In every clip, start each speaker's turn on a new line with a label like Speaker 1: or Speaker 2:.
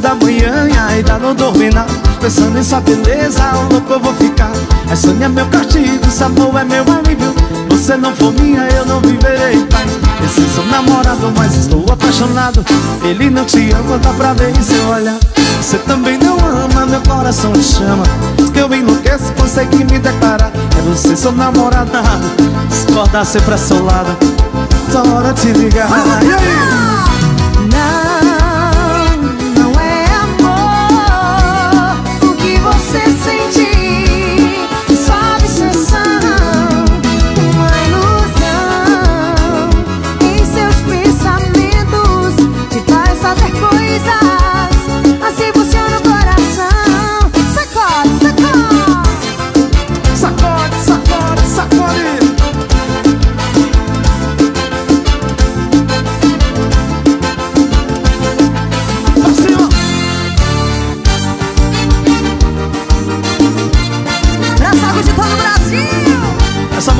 Speaker 1: da manhã e ainda não dormi nada Pensando em sua beleza, louco eu vou ficar. Sonho é meu castigo, sabor é meu alívio. Você não for minha, eu não viverei em paz Esse seu namorado, mas estou apaixonado. Ele não te ama, dá pra ver em seu olhar. Você também não ama, meu coração te chama. Que eu enlouqueço, consegui me declarar É você seu namorado, discordar sempre a seu lado. Só hora de ligar. E aí?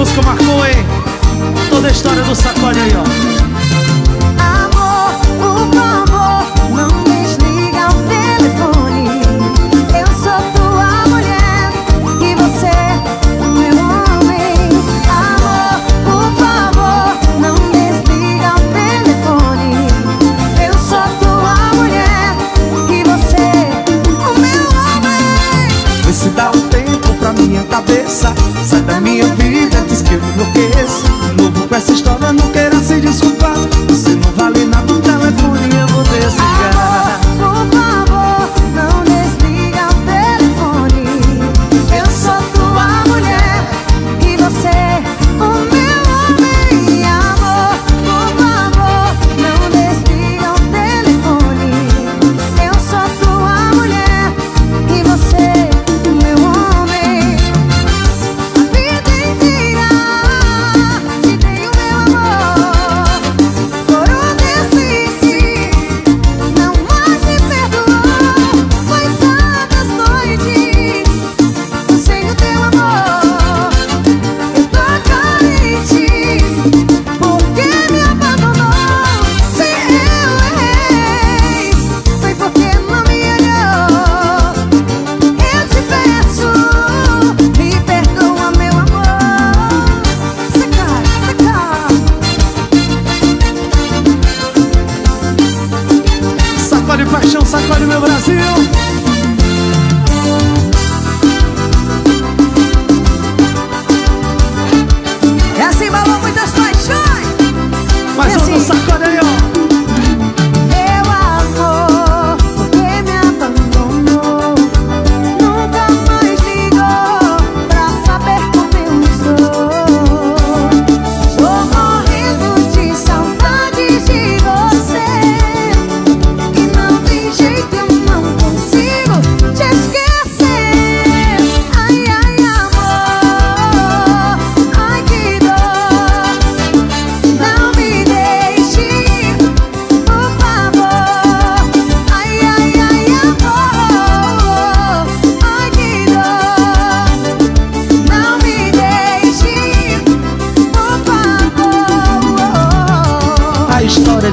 Speaker 1: música marcou, hein? Toda a história do sacode aí, ó. ferida, diz que eu enlouqueço. Novo com essa história, não quero ser desculpado.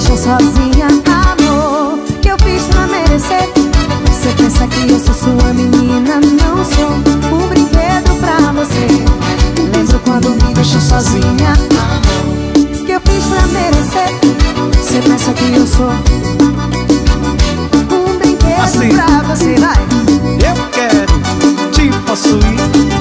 Speaker 2: deixou sozinha Amor, que eu fiz pra merecer. Você pensa que eu sou sua menina Não sou um brinquedo pra você. Lembro quando me deixou sozinha Amor, que eu fiz pra merecer. Você pensa que eu sou um brinquedo assim, pra você Vai.
Speaker 1: Eu quero te possuir.